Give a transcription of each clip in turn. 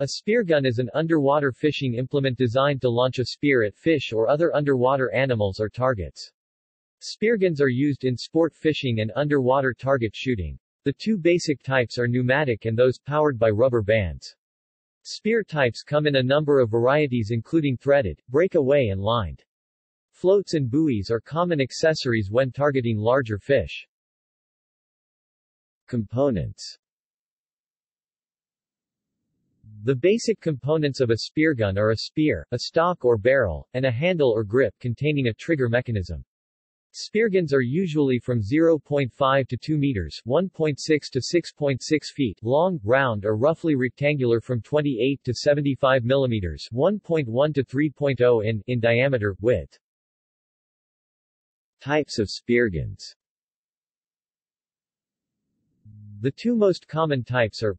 A spear gun is an underwater fishing implement designed to launch a spear at fish or other underwater animals or targets. Spearguns are used in sport fishing and underwater target shooting. The two basic types are pneumatic and those powered by rubber bands. Spear types come in a number of varieties including threaded, breakaway and lined. Floats and buoys are common accessories when targeting larger fish. Components the basic components of a speargun are a spear, a stock or barrel, and a handle or grip containing a trigger mechanism. Spearguns are usually from 0.5 to 2 meters 1.6 to 6.6 feet long, round or roughly rectangular from 28 to 75 millimeters 1.1 to 3.0 in, in diameter, width. Types of spearguns The two most common types are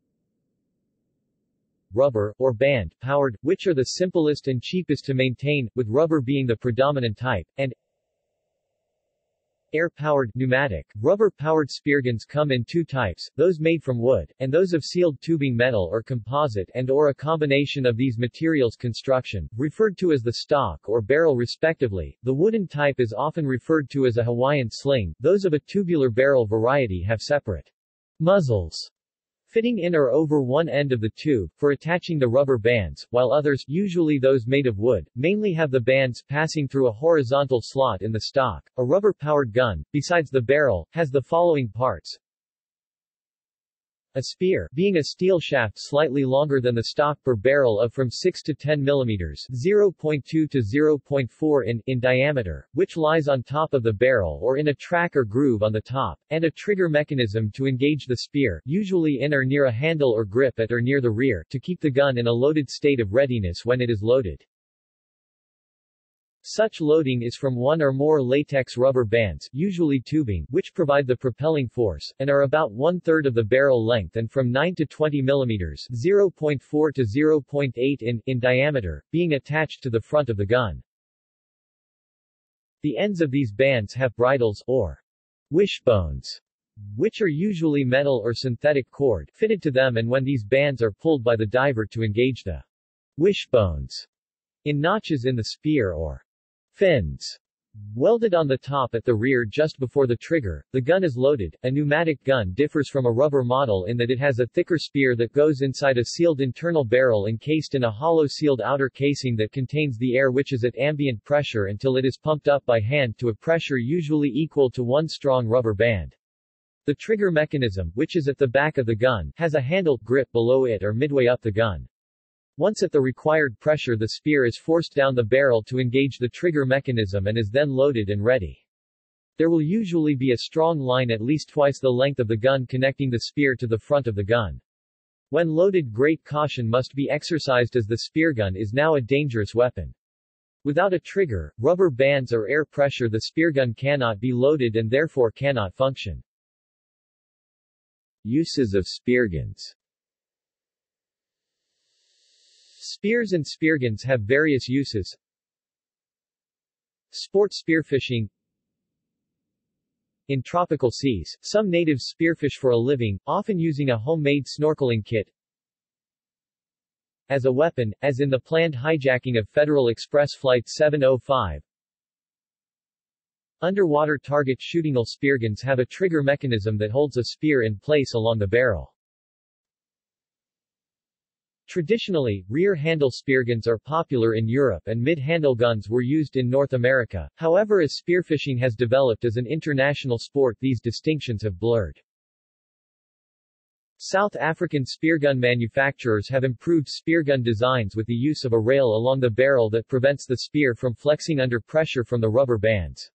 rubber, or band-powered, which are the simplest and cheapest to maintain, with rubber being the predominant type, and air-powered pneumatic. Rubber-powered spearguns come in two types, those made from wood, and those of sealed tubing metal or composite and or a combination of these materials construction, referred to as the stock or barrel respectively. The wooden type is often referred to as a Hawaiian sling, those of a tubular barrel variety have separate muzzles fitting in or over one end of the tube, for attaching the rubber bands, while others, usually those made of wood, mainly have the bands passing through a horizontal slot in the stock. A rubber-powered gun, besides the barrel, has the following parts. A spear, being a steel shaft slightly longer than the stock per barrel of from 6 to 10 mm 0.2 to 0.4 in, in diameter, which lies on top of the barrel or in a track or groove on the top, and a trigger mechanism to engage the spear, usually in or near a handle or grip at or near the rear, to keep the gun in a loaded state of readiness when it is loaded. Such loading is from one or more latex rubber bands, usually tubing, which provide the propelling force, and are about one-third of the barrel length and from 9 to 20 mm 0.4 to 0.8 in, in diameter, being attached to the front of the gun. The ends of these bands have bridles, or wishbones, which are usually metal or synthetic cord, fitted to them and when these bands are pulled by the diver to engage the wishbones in notches in the spear or Fins. Welded on the top at the rear just before the trigger, the gun is loaded. A pneumatic gun differs from a rubber model in that it has a thicker spear that goes inside a sealed internal barrel encased in a hollow sealed outer casing that contains the air which is at ambient pressure until it is pumped up by hand to a pressure usually equal to one strong rubber band. The trigger mechanism, which is at the back of the gun, has a handle grip below it or midway up the gun. Once at the required pressure the spear is forced down the barrel to engage the trigger mechanism and is then loaded and ready. There will usually be a strong line at least twice the length of the gun connecting the spear to the front of the gun. When loaded great caution must be exercised as the spear gun is now a dangerous weapon. Without a trigger, rubber bands or air pressure the spear gun cannot be loaded and therefore cannot function. Uses of spearguns Spears and spearguns have various uses. Sport spearfishing In tropical seas, some natives spearfish for a living, often using a homemade snorkeling kit. As a weapon, as in the planned hijacking of Federal Express Flight 705, Underwater target shooting spearguns have a trigger mechanism that holds a spear in place along the barrel. Traditionally, rear-handle spearguns are popular in Europe and mid-handle guns were used in North America, however as spearfishing has developed as an international sport these distinctions have blurred. South African speargun manufacturers have improved speargun designs with the use of a rail along the barrel that prevents the spear from flexing under pressure from the rubber bands.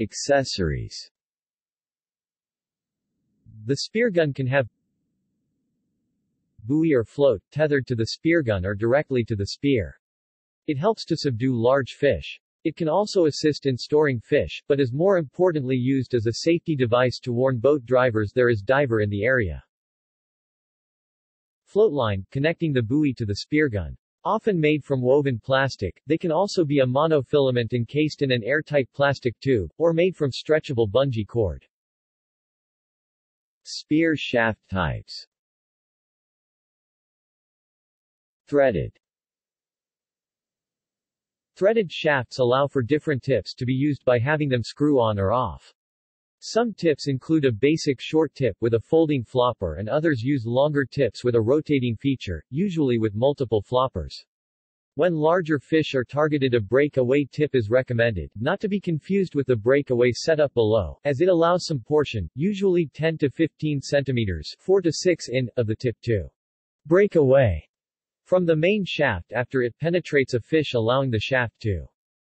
Accessories The speargun can have buoy or float, tethered to the speargun or directly to the spear. It helps to subdue large fish. It can also assist in storing fish, but is more importantly used as a safety device to warn boat drivers there is diver in the area. Float line, connecting the buoy to the speargun. Often made from woven plastic, they can also be a monofilament encased in an airtight plastic tube, or made from stretchable bungee cord. Spear shaft types Threaded Threaded shafts allow for different tips to be used by having them screw on or off. Some tips include a basic short tip with a folding flopper and others use longer tips with a rotating feature, usually with multiple floppers. When larger fish are targeted a breakaway tip is recommended, not to be confused with the breakaway setup below, as it allows some portion, usually 10 to 15 centimeters 4 to 6 in, of the tip to break away from the main shaft after it penetrates a fish allowing the shaft to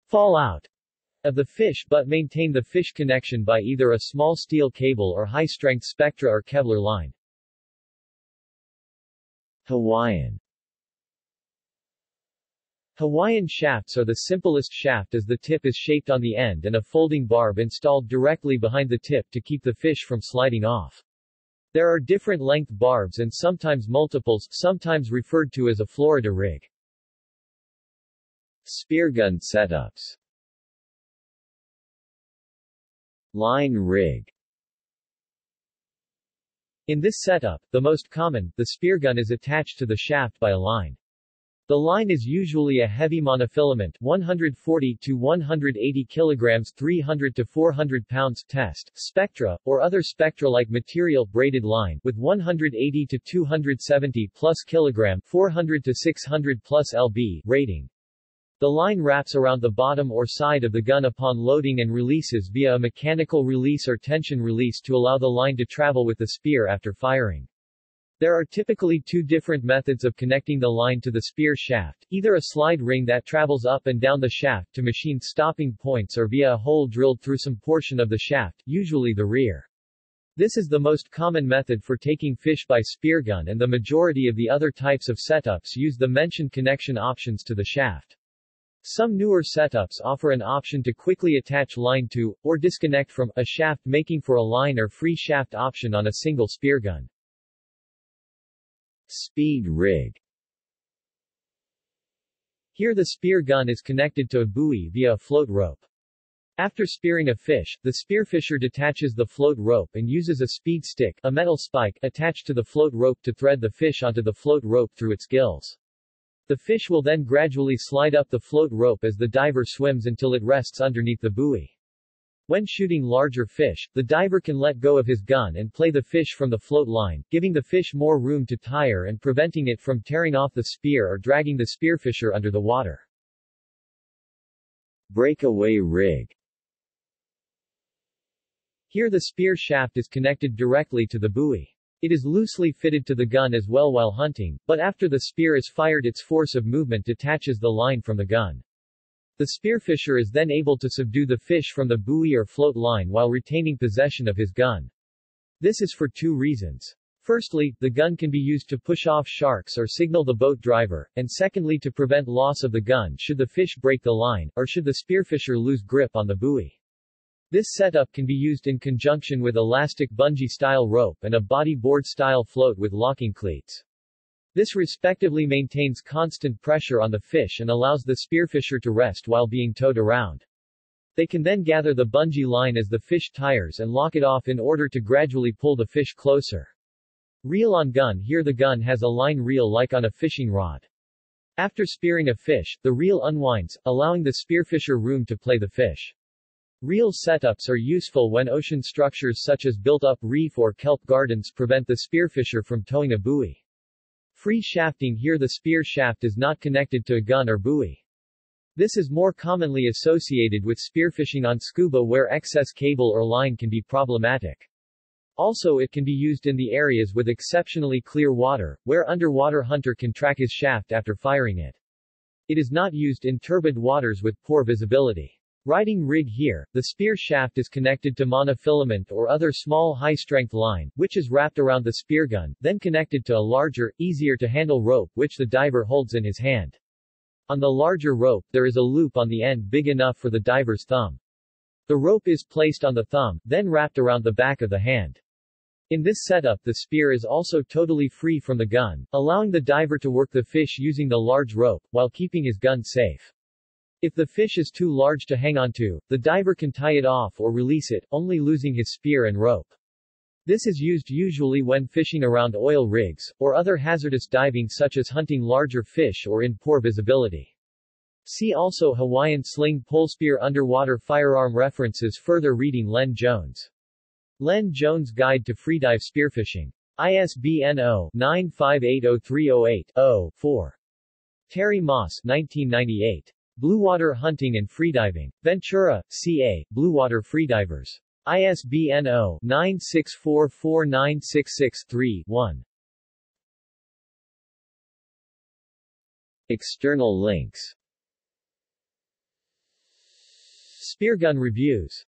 fall out of the fish but maintain the fish connection by either a small steel cable or high-strength Spectra or Kevlar line. Hawaiian Hawaiian shafts are the simplest shaft as the tip is shaped on the end and a folding barb installed directly behind the tip to keep the fish from sliding off. There are different length barbs and sometimes multiples, sometimes referred to as a Florida rig. Speargun setups Line rig In this setup, the most common, the speargun is attached to the shaft by a line. The line is usually a heavy monofilament 140 to 180 kilograms 300 to 400 pounds test, spectra, or other spectra-like material braided line with 180 to 270 plus kilogram 400 to 600 plus lb rating. The line wraps around the bottom or side of the gun upon loading and releases via a mechanical release or tension release to allow the line to travel with the spear after firing. There are typically two different methods of connecting the line to the spear shaft, either a slide ring that travels up and down the shaft to machine stopping points or via a hole drilled through some portion of the shaft, usually the rear. This is the most common method for taking fish by speargun and the majority of the other types of setups use the mentioned connection options to the shaft. Some newer setups offer an option to quickly attach line to, or disconnect from, a shaft making for a line or free shaft option on a single speargun. Speed rig Here the spear gun is connected to a buoy via a float rope. After spearing a fish, the spearfisher detaches the float rope and uses a speed stick, a metal spike, attached to the float rope to thread the fish onto the float rope through its gills. The fish will then gradually slide up the float rope as the diver swims until it rests underneath the buoy. When shooting larger fish, the diver can let go of his gun and play the fish from the float line, giving the fish more room to tire and preventing it from tearing off the spear or dragging the spearfisher under the water. Breakaway rig Here the spear shaft is connected directly to the buoy. It is loosely fitted to the gun as well while hunting, but after the spear is fired its force of movement detaches the line from the gun. The spearfisher is then able to subdue the fish from the buoy or float line while retaining possession of his gun. This is for two reasons. Firstly, the gun can be used to push off sharks or signal the boat driver, and secondly to prevent loss of the gun should the fish break the line, or should the spearfisher lose grip on the buoy. This setup can be used in conjunction with elastic bungee-style rope and a bodyboard-style float with locking cleats. This respectively maintains constant pressure on the fish and allows the spearfisher to rest while being towed around. They can then gather the bungee line as the fish tires and lock it off in order to gradually pull the fish closer. Reel on gun Here the gun has a line reel like on a fishing rod. After spearing a fish, the reel unwinds, allowing the spearfisher room to play the fish. Reel setups are useful when ocean structures such as built-up reef or kelp gardens prevent the spearfisher from towing a buoy. Free shafting Here the spear shaft is not connected to a gun or buoy. This is more commonly associated with spearfishing on scuba where excess cable or line can be problematic. Also it can be used in the areas with exceptionally clear water, where underwater hunter can track his shaft after firing it. It is not used in turbid waters with poor visibility. Riding rig here, the spear shaft is connected to monofilament or other small high-strength line, which is wrapped around the spear gun, then connected to a larger, easier-to-handle rope which the diver holds in his hand. On the larger rope, there is a loop on the end big enough for the diver's thumb. The rope is placed on the thumb, then wrapped around the back of the hand. In this setup the spear is also totally free from the gun, allowing the diver to work the fish using the large rope, while keeping his gun safe. If the fish is too large to hang onto, the diver can tie it off or release it, only losing his spear and rope. This is used usually when fishing around oil rigs, or other hazardous diving such as hunting larger fish or in poor visibility. See also Hawaiian sling pole spear underwater firearm references further reading Len Jones. Len Jones Guide to Freedive Spearfishing. ISBN 0-9580308-0-4. Terry Maas 1998. Bluewater Hunting and Freediving. Ventura, CA, Bluewater Freedivers. ISBN 0-9644966-3-1. External links Speargun Reviews